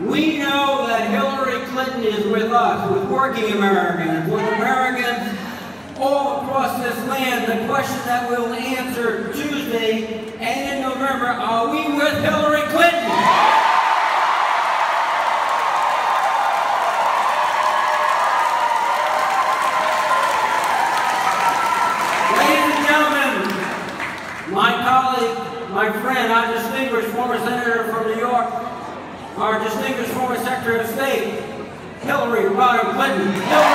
We know that Hillary Clinton is with us, with working Americans, with Americans all across this land. The question that we'll answer Tuesday and in November, are we with Hillary Clinton? Ladies and gentlemen, my colleague, my friend, our distinguished former senator our distinguished former Secretary of State, Hillary Rodham Clinton.